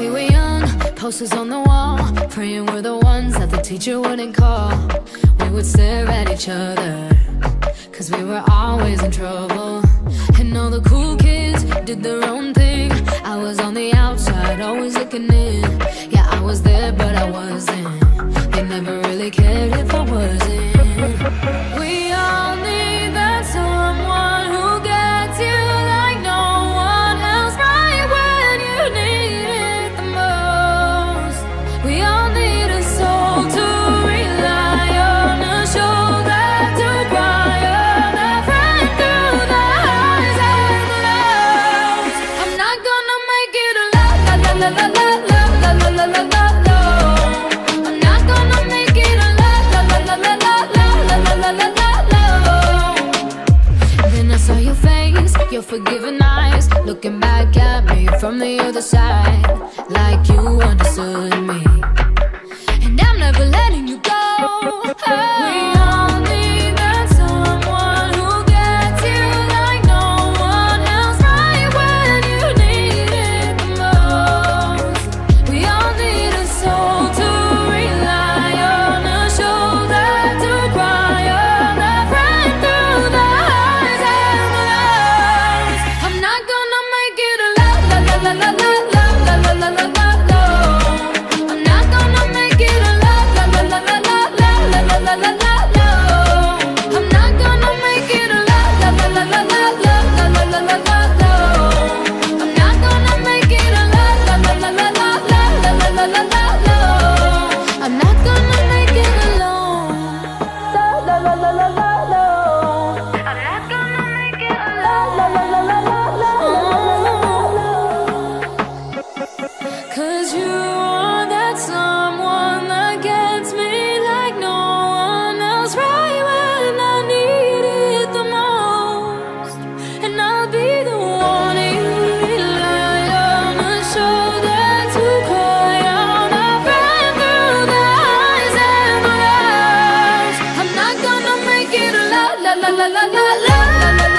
We were young, posters on the wall Praying we're the ones that the teacher wouldn't call. We would stare at each other Cause we were always in trouble. And all the cool kids did their own thing. I was on the outside, always looking in. Yeah, I was there but I wasn't Your forgiving eyes looking back at me from the other side, like you understood me. my love.